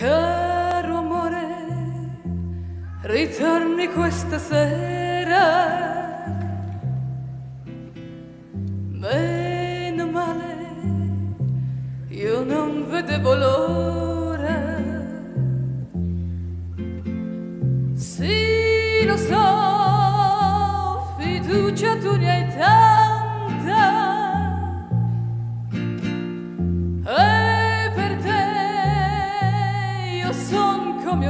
Caro amore, ritorni questa sera. Meno male, io non vedevo l'ora.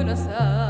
universal